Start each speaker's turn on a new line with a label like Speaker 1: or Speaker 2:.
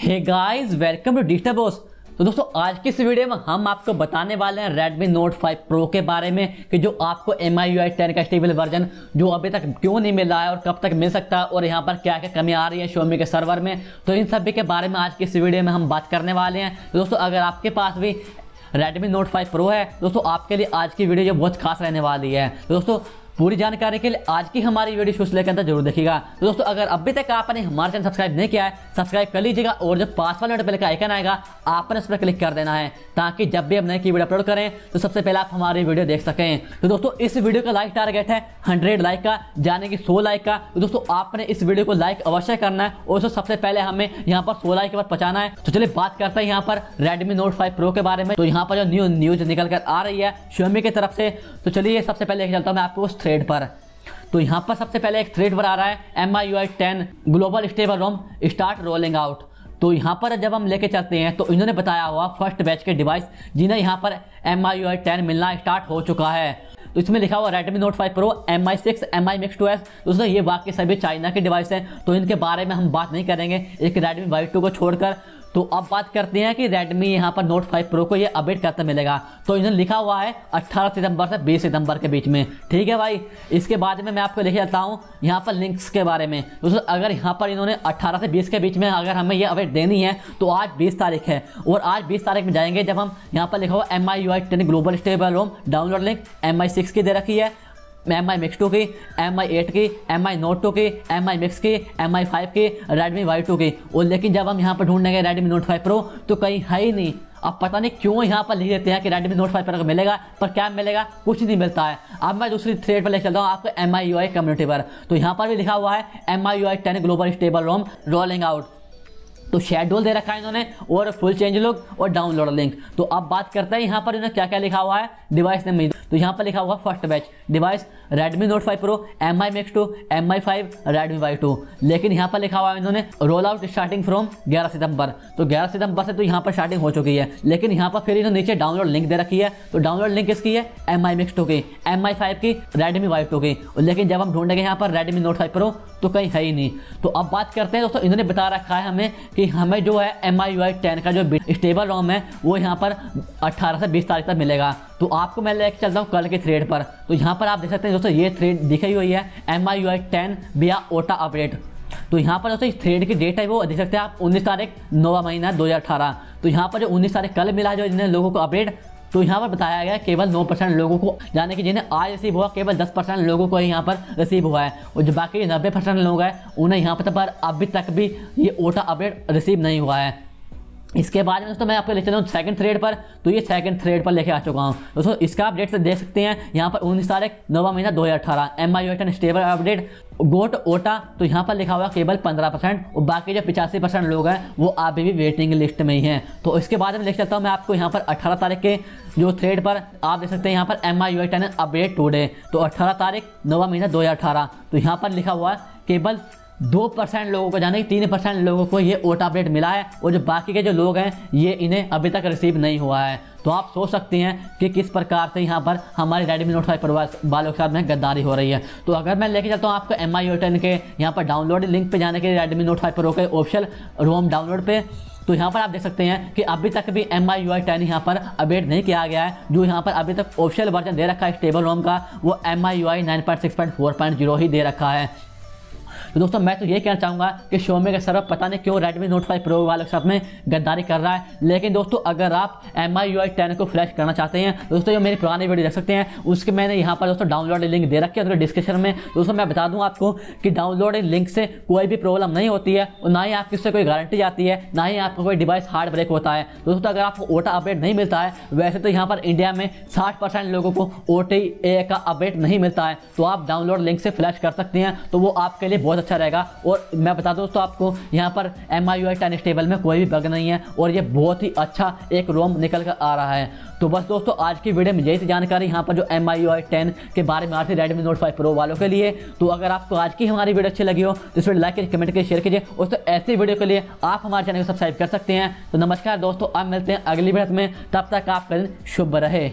Speaker 1: Hey guys welcome to Digital Boss तो दोस्तों, आज की इस वीडियो में हम आपको बताने वाले हैं Redmi Note 5 Pro के बारे में कि जो आपको MI UI 10 का स्टेबल वर्जन जो अभी तक क्यों नहीं मिल है और कब तक मिल सकता है और यहाँ पर क्या क्या कमी आ रही है Xiaomi के सर्वर में तो इन सभी के बारे में आज की इस वीडियो में हम बात करने वाले हैं। तो दोस्तों, अगर आपके पास भी Redmi Note 5 Pro है, दोस्तों, आपके लिए आज की वीडियो जो बहुत खास रहने वाली है। तो दोस्तों पूरी जानकारी के लिए आज की हमारी वीडियो शुरू लेकर अंदर ज़रूर देखिएगा। तो दोस्तों, अगर अभी तक आपने हमारे चैनल सब्सक्राइब नहीं किया है, सब्सक्राइब कर लीजिएगा और जो पास वाले नोटिफिकेशन का आइकन आएगा, आपने उस पर क्लिक कर देना है, ताकि जब भी हम नई की वीडियो अपलोड करें तो सबसे पहले आप हमारी वीडियो देख सकें। तो दोस्तों, इस वीडियो का लाइक टारगेट है हंड्रेड लाइक का जाने की सौ लाइक का। तो दोस्तों, आपने इस वीडियो को लाइक अवश्य करना है और सबसे पहले हमें यहाँ पर सौ लाइक के बाद पहुंचाना है। तो चलिए बात करते हैं यहाँ पर रेडमी नोट फाइव प्रो के बारे में। तो यहाँ पर जो न्यू न्यूज़ निकल कर आ रही है, Xiaomi की तरफ़ से। तो चलिए सबसे पहले चलता हूँ मैं आपको उस थ्रेड पर। तो यहाँ पर सबसे पहले एक थ्रेड पर आ रहा है M I U I ten global stable ROM start rolling out तो यहाँ पर जब हम लेके चलते हैं तो इन्होंने बताया हुआ फ़र्स्ट बैच के डिवाइस जिन्हें यहाँ पर M I U I ten मिलना स्टार्ट हो चुका है। तो इसमें लिखा हुआ Redmi Note 5 Pro Mi 6 Mi Mix 2s दोस्तों ये बाकी सभी चाइना के डिवाइस हैं। तो इनके बारे में हम बात नहीं करेंगे, एक Redmi Y2 को छोड़कर। तो अब बात करते हैं कि Redmi यहाँ पर Note 5 Pro को ये अपडेट करते मिलेगा। तो इन्होंने लिखा हुआ है 18 सितंबर से 20 सितंबर के बीच में। ठीक है भाई? इसके बाद में मैं आपको लिख जाता हूँ यहाँ पर लिंक्स के बारे में। दोस्तों, अगर यहाँ पर इन्होंने 18 से 20 के बीच में अगर हमें ये अपडेट देनी है तो आज 20 तारीख है। और आज 20 तारीख में जाएँगे जब हम यहाँ पर लिखा हुआ M I U I global stable ROM download link M I six की दे रखी है। एम आई मिक्स टू की, एम आई एट की, एम आई नोट टू की, एम आई मिक्स की, एम आई फाइव की रेडमी वाई टू की। और लेकिन जब हम यहाँ पर ढूंढेंगे रेडमी नोट फाइव प्रो तो कहीं है ही नहीं। अब पता नहीं क्यों यहाँ पर लिख देते हैं कि रेडमी नोट फाइव प्रो मिलेगा, पर क्या मिलेगा? कुछ नहीं मिलता है। अब मैं दूसरी थ्रेड पर ले चलता हूँ, आपको M I U I community पर। तो यहाँ पर भी लिखा हुआ है M I U I ten global stable ROM rolling out तो शेड्यूल दे रखा है इन्होंने, और फुल चेंज लुक और डाउनलोड लिंक तो अब बात करते हैं यहाँ पर इन्होंने क्या क्या लिखा हुआ है। डिवाइस ने तो यहाँ पर लिखा हुआ first batch device Redmi Note 5 Pro to M I five Redmi Y two लेकिन यहाँ पर लिखा हुआ है इन्होंने रोल आउट स्टार्टिंग फ्रॉम 11 सितंबर। तो 11 सितंबर से तो यहाँ पर स्टार्टिंग हो चुकी है। लेकिन यहाँ पर फिर इन्होंने नीचे डाउनलोड लिंक दे रखी है। तो डाउनलोड लिंक किसकी है? एम आई मिक्स टू की एम आई फाइव की रेडमी वाई टू की। लेकिन जब हम ढूंढेंगे यहाँ पर रेडमी नोट फाइव प्रो तो कहीं है ही नहीं। तो अब बात करते हैं दोस्तों, इन्होंने बता रखा है हमें कि हमें जो है एम आई आई टेन का जो स्टेबल रोम है, वो यहाँ पर अट्ठारह से बीस तारीख तक मिलेगा। तो आपको मैं लेके चलता हूँ कल के थ्रेड पर। तो यहाँ पर आप देख सकते हैं दोस्तों, ये थ्रेड दिखाई हुई है एम आई आई टेन बिया ओटा अपडेट तो यहाँ पर दोस्तों, इस थ्रेड की डेट है वो, देख सकते हैं आप, उन्नीस तारीख नौवा महीना दो हज़ार अठारह। तो यहाँ पर जो उन्नीस तारीख कल मिला जो जिन्हें लोगों को अपडेट तो यहाँ पर बताया गया केवल नौ परसेंट लोगों को, यानी कि जिन्हें आज रिसीव हुआ, केवल दस परसेंट लोगों को यहाँ पर रिसीव हुआ है। और जो बाकी नब्बे परसेंट लोग हैं, उन्हें यहाँ पर अभी तक भी ये ओटा अपडेट रिसीव नहीं हुआ है। इसके बाद में दोस्तों मैं आपको ले चलता हूँ सेकंड थ्रेड पर। तो ये सेकंड थ्रेड पर लेके आ चुका हूँ। दोस्तों, इसका अपडेट से देख सकते हैं, यहाँ पर उन्नीस तारीख, नवा महीना दो हज़ार अठारह। M I ten stable update got OTA तो यहाँ पर लिखा हुआ केवल पंद्रह परसेंट और बाकी जो पिचासी परसेंट लोग हैं, वो अभी भी वेटिंग लिस्ट में ही हैं। तो इसके बाद में लेके चलता हूँ मैं आपको यहाँ पर अठारह तारीख के जो थ्रेड पर आप देख सकते हैं, यहाँ पर M I U ten update today तो अठारह तारीख, नवा महीना दो हज़ार अठारह। तो यहाँ पर लिखा हुआ केवल दो परसेंट लोगों को जाने, तीन परसेंट लोगों को ये ओटा अपडेट मिला है और जो बाकी के जो लोग हैं, ये इन्हें अभी तक रिसीव नहीं हुआ है। तो आप सोच सकते हैं कि किस प्रकार से यहाँ पर हमारे रेडमी नोट फाइव वालों के साथ में गद्दारी हो रही है। तो अगर मैं लेके चलता हूँ आपको एम आई के यहाँ पर डाउनलोड लिंक पर जाने के लिए रेडमी नोट फाइव प्रो के ऑप्शल रोम डाउनलोड पर तो यहाँ पर आप देख सकते हैं कि अभी तक भी M I U I ten यहाँ पर अपडेट नहीं किया गया है। जो यहाँ पर अभी तक ऑफिशियल वर्जन दे रखा है स्टेबल रोम का, वो M I U I nine point six point four point zero ही दे रखा है। तो दोस्तों, मैं तो ये कहना चाहूँगा कि शोमे का सर्वर पता नहीं क्यों रेडमी नोट फाइव प्रो वाले के साथ में गद्दारी कर रहा है। लेकिन दोस्तों, अगर आप M I U I ten को फ्लैश करना चाहते हैं, दोस्तों जो मेरी पुरानी वीडियो देख सकते हैं। उसके मैंने यहाँ पर दोस्तों डाउनलोड लिंक दे रखी है उसके डिस्क्रिप्शन में। दोस्तों, मैं बता दूँ आपको कि डाउनलोड लिंक से कोई भी प्रॉब्लम नहीं होती है और ना ही आपकी उससे कोई गारंटी आती है, ना ही आपका कोई डिवाइस हार्ड ब्रेक होता है। दोस्तों, अगर आपको ओटा अपडेट नहीं मिलता है, वैसे तो यहाँ पर इंडिया में साठ लोगों को OTA का अपडेट नहीं मिलता है। तो आप डाउनलोड लिंक से फ्लैश कर सकते हैं। तो वो आपके लिए बहुत अच्छा रहेगा। और मैं बता दूँ दोस्तों आपको, यहाँ पर M I U I ten stable में कोई भी बग नहीं है और ये बहुत ही अच्छा एक रोम निकल कर आ रहा है। तो बस दोस्तों, आज की वीडियो में यही थी जानकारी। यहाँ पर जो M I U I ten के बारे में आती रेडमी नोट फाइव प्रो वालों के लिए। तो अगर आपको आज की हमारी वीडियो अच्छी लगी हो तो इस वीडियो लाइक कीजिए कमेंट कीजिए शेयर कीजिए। दोस्तों, ऐसी वीडियो के लिए आप हमारे चैनल को सब्सक्राइब कर सकते हैं। तो नमस्कार दोस्तों, अब मिलते हैं अगली वीडियो में। तब तक आपका दिन शुभ रहे।